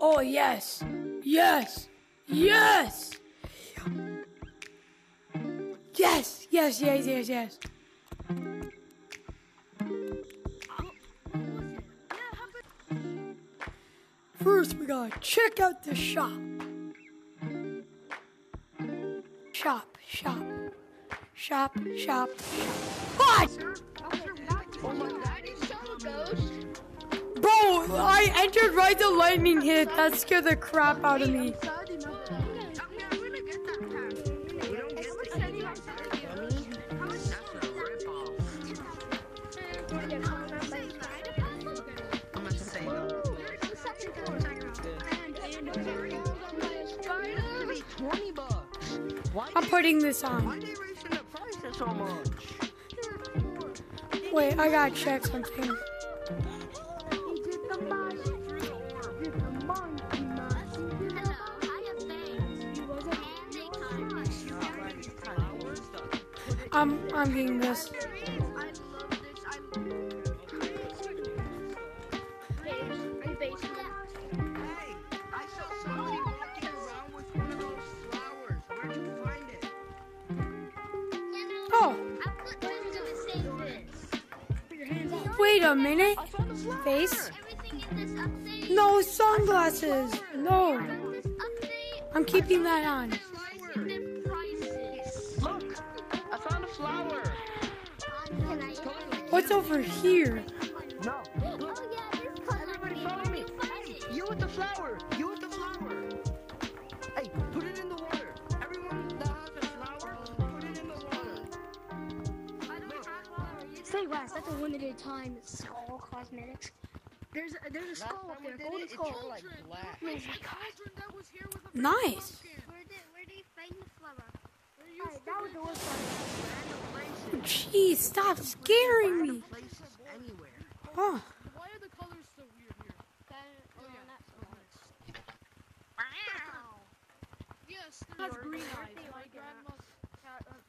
Oh, yes. Yes. Yes. Yes, yes, yes, yes, yes. First, we gotta check out the shop. Shop, shop, shop, shop. What? Bro, I entered right the lightning hit. That scared the crap out of me. I'm putting this on. Wait, I gotta check something. You find it? Oh, wait a minute. Face? No sunglasses. No, I'm keeping that on. What's over here? No. Everybody follow me. You with the flower. You with the flower. Hey, put it in the water. Everyone that has a flower, put it in the water. Say Wes, that's a limited time skull cosmetics. There's a, there's a skull up there, golden skull. like black. Nice. Alright, that was the worst one. Jeez, stop scaring me. Places anywhere. Huh. The colors so weird here? Yes, it has green eyes. My stop scaring me. yeah.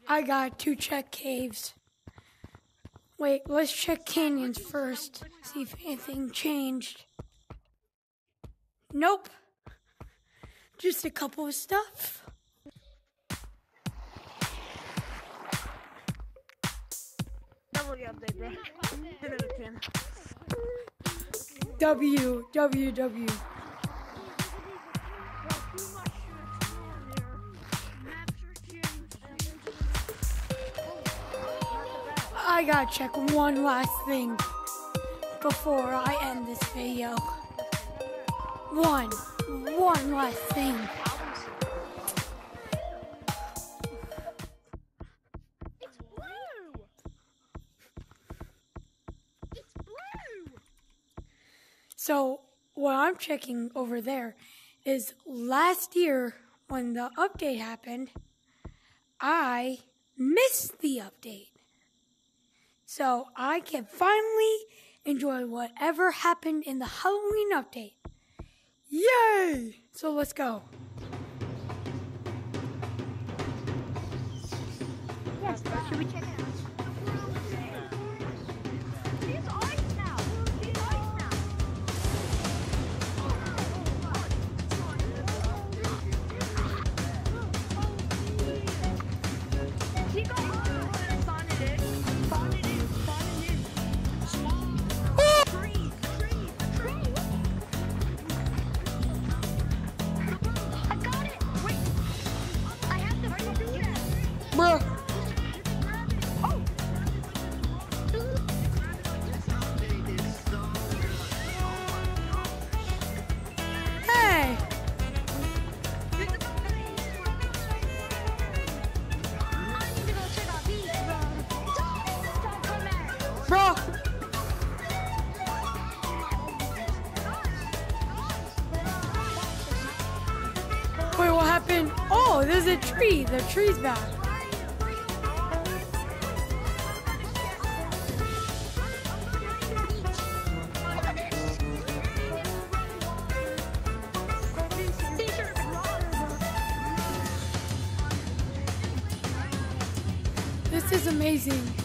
I got to check caves. Wait, let's check canyons first. See if anything changed. Nope. Just a couple of stuff. Double update, bro. 10 out of 10. W, W, W. I gotta check one last thing before I end this video. One, one last thing. So, what I'm checking over there is last year when the update happened, I missed the update. So, I can finally enjoy whatever happened in the Halloween update. Yay! So, let's go. Yes. Should we check Oh, there's a tree. The tree's back. This is amazing.